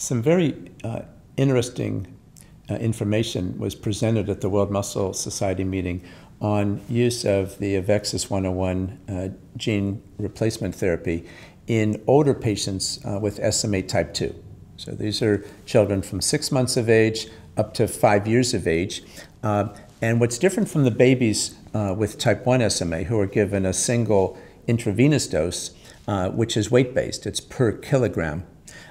some very uh, interesting uh, information was presented at the World Muscle Society meeting on use of the Avexis 101 uh, gene replacement therapy in older patients uh, with SMA type 2. So these are children from six months of age up to five years of age. Uh, and what's different from the babies uh, with type 1 SMA who are given a single intravenous dose, which is weight based, it's per kilogram.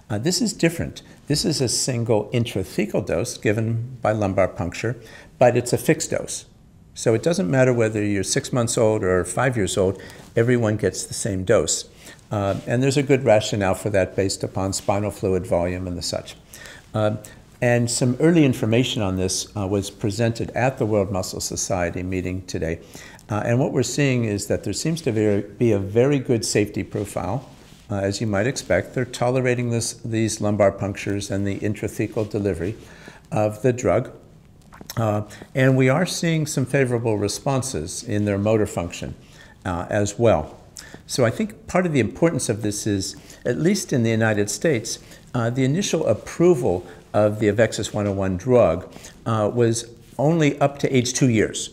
Uh, this is different. This is a single intrathecal dose given by lumbar puncture, but it's a fixed dose. So it doesn't matter whether you're six months old or five years old, everyone gets the same dose. Uh, and there's a good rationale for that based upon spinal fluid volume and the such. Uh, and some early information on this uh, was presented at the World Muscle Society meeting today. Uh, and what we're seeing is that there seems to be a very good safety profile, uh, as you might expect. They're tolerating this, these lumbar punctures and the intrathecal delivery of the drug. Uh, and we are seeing some favorable responses in their motor function uh, as well. So I think part of the importance of this is, at least in the United States, uh, the initial approval of the Avexis 101 drug uh, was only up to age two years.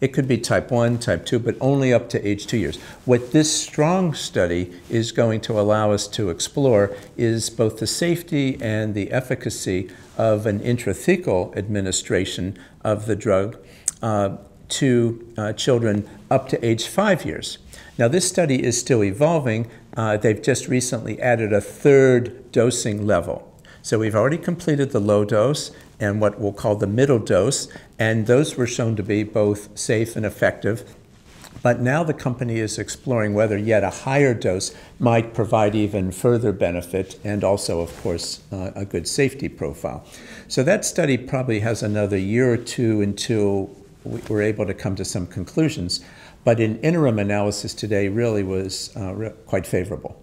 It could be type 1, type 2, but only up to age two years. What this strong study is going to allow us to explore is both the safety and the efficacy of an intrathecal administration of the drug uh, to uh, children up to age five years. Now, this study is still evolving. Uh, they've just recently added a third dosing level. So we've already completed the low dose and what we'll call the middle dose, and those were shown to be both safe and effective. But now the company is exploring whether yet a higher dose might provide even further benefit and also, of course, uh, a good safety profile. So that study probably has another year or two until we're able to come to some conclusions. But an interim analysis today really was uh, re quite favorable.